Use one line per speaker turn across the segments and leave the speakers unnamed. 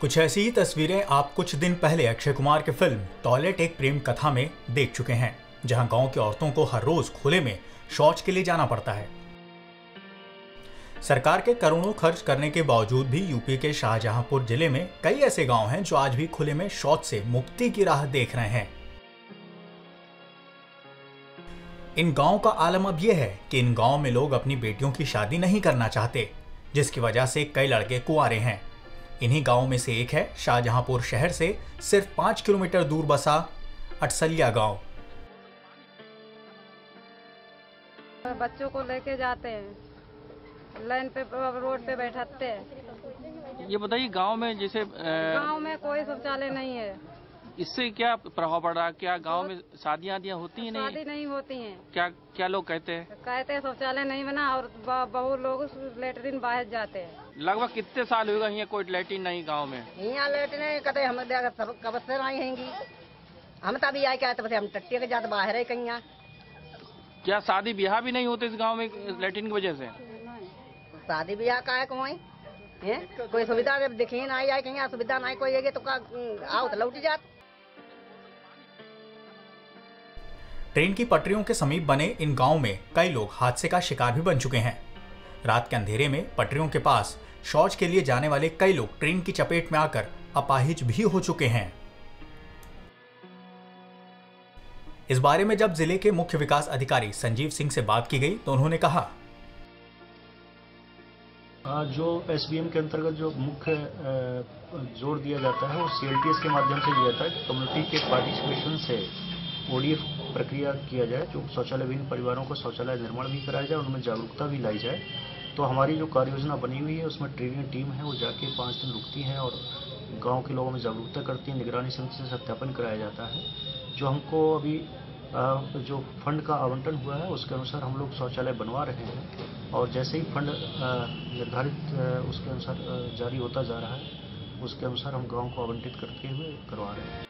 कुछ ऐसी ही तस्वीरें आप कुछ दिन पहले अक्षय कुमार की फ़िल्म टॉयलेट एक प्रेम कथा में देख चुके हैं, जहाँ गाँव की औरतों को हर रोज खुले में शौच के लिए जाना पड़ता है। सरकार के करोड़ों खर्च करने के बावजूद भी यूपी के शाहजहांपुर ज़िले में कई ऐसे गाँव हैं जो आज भी खुले में शौच से मुक्ति की राह देख रहे हैं। इन गाँव का आलम अब यह है कि इन गाँव में लोग अपनी बेटियों की शादी नहीं करना चाहते, जिसकी वजह से कई लड़के कुआरे हैं। इन्हीं गाँवों में से एक है शाहजहांपुर शहर से सिर्फ़ पाँच किलोमीटर दूर बसा अटसलिया गाँव।
बच्चों को लेके जाते हैं। लाइन पे रोड पे बैठाते हैं।
ये बताइए गाँव में जैसे
गाँव में कोई शौचालय नहीं है।
इससे क्या प्रभाव पड़ रहा है? क्या गाँव में शादियाँ आदियाँ होती हैं नहीं
शादी
नहीं
होती हैं।
क्या क्या लोग कहते हैं?
कहते हैं शौचालय नहीं बना और बहु लोग लेटरिन बाहर जाते हैं।
लगभग कितने साल होगा यहाँ कोई लैट्रिन नहीं गाँव में?
यहाँ लेटने कते हम कब से आई हैंगी हम तो अभी आए क्या तो हम टट्टिया के जात बाहर है कहीं
क्या शादी ब्याह भी नहीं होते इस गाँव में लैट्रिन की वजह से?
शादी ब्याह का है कोई हैं? कोई सुविधा देखिए ना आई आई कहीं सुविधा नहीं कोई है तो का आओ तो लौट जात।
ट्रेन की पटरियों के समीप बने इन गाँव में कई लोग हादसे का शिकार भी बन चुके हैं। रात के अंधेरे में पटरियों के पास शौच के लिए जाने वाले कई लोग ट्रेन की चपेट में आकर अपाहिज भी हो चुके हैं। इस बारे में जब ज़िले के मुख्य विकास अधिकारी संजीव सिंह से बात की गई तो उन्होंने कहा
जो एस के अंतर्गत जो मुख्य ज़ोर दिया जाता है वो सी के माध्यम से दिया जाता है, कम्युनिटी के पार्टिसिपेशन से ओडीएफ प्रक्रिया किया जाए, जो शौचालय विहीन परिवारों को शौचालय निर्माण भी कराया जाए उनमें जागरूकता भी लाई जाए तो हमारी जो कार्य योजना बनी हुई है, उसमें ट्रेनिंग टीम है, वो जाके पाँच दिन रुकती है और गाँव के लोगों में जागरूकता करती है, निगरानी समिति से सत्यापन कराया जाता है, जो हमको अभी जो फंड का आवंटन हुआ है, उसके अनुसार हम लोग शौचालय बनवा रहे हैं और जैसे ही फंड निर्धारित उसके अनुसार जारी होता जा रहा है, उसके अनुसार हम गाँव को आवंटित करते हुए करवा रहे हैं।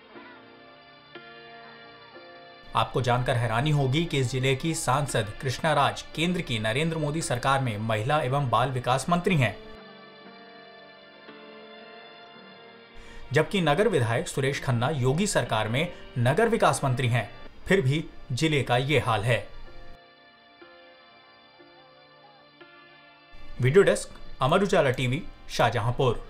आपको जानकर हैरानी होगी कि इस ज़िले की सांसद कृष्णा राज केंद्र की नरेंद्र मोदी सरकार में महिला एवं बाल विकास मंत्री हैं। जबकि नगर विधायक सुरेश खन्ना योगी सरकार में नगर विकास मंत्री हैं, फिर भी ज़िले का ये हाल है। Video desk, Amar Ujala TV, Shahjahanpur.